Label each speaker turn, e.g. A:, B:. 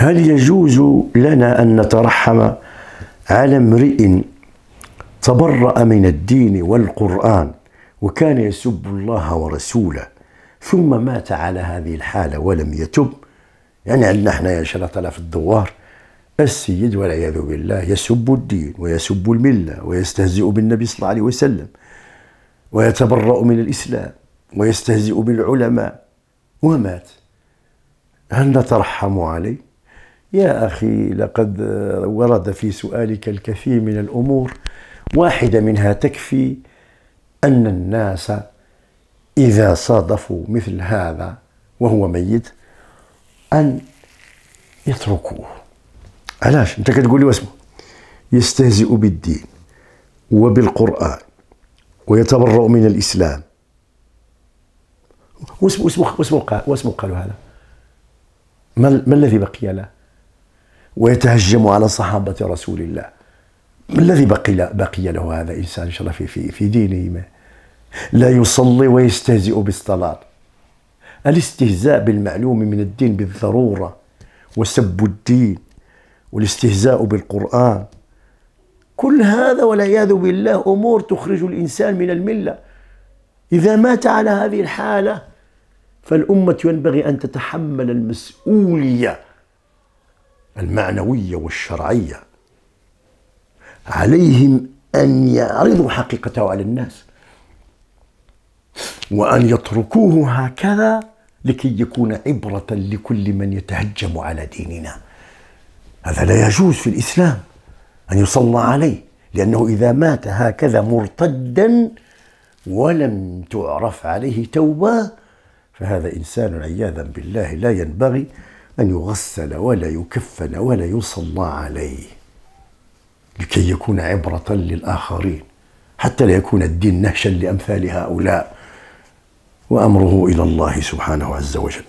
A: هل يجوز لنا أن نترحم على امرئ تبرأ من الدين والقرآن وكان يسب الله ورسوله ثم مات على هذه الحالة ولم يتب؟ يعني عندنا إحنا يا شرطنا في الدوار؟ السيد والعياذ بالله يسب الدين ويسب الملة ويستهزئ بالنبي صلى الله عليه وسلم ويتبرأ من الإسلام ويستهزئ بالعلماء. ومات. هل نترحم عليه؟ يا أخي لقد ورد في سؤالك الكثير من الأمور. واحدة منها تكفي أن الناس إذا صادفوا مثل هذا وهو ميت أن يتركوه. علاش؟ أنت كتقول لي واسمه. يستهزئ بالدين وبالقرآن ويتبرأ من الإسلام. واسمه واسمه واسمه قالوا هذا. ما, ما الذي بقي له؟ ويتهجم على صحابة رسول الله. ما الذي بقي بقي له هذا إنسان في, في, في دينه. ما لا يصلي ويستهزئ بالصلاة الاستهزاء بالمعلوم من الدين بالضرورة وسب الدين والاستهزاء بالقرآن. كل هذا والعياذ بالله أمور تخرج الإنسان من الملة. إذا مات على هذه الحالة فالأمة ينبغي أن تتحمل المسؤولية المعنوية والشرعية. عليهم أن يعرضوا حقيقته على الناس. وأن يتركوه هكذا لكي يكون عبرة لكل من يتهجم على ديننا. هذا لا يجوز في الإسلام أن يصلى عليه لأنه إذا مات هكذا مرتدا ولم تعرف عليه توبة فهذا إنسان عياذا بالله لا ينبغي أن يغسل ولا يكفن ولا يصلى عليه لكي يكون عبرة للآخرين حتى لا يكون الدين نهشا لأمثال هؤلاء. وأمره إلى الله سبحانه عز وجل.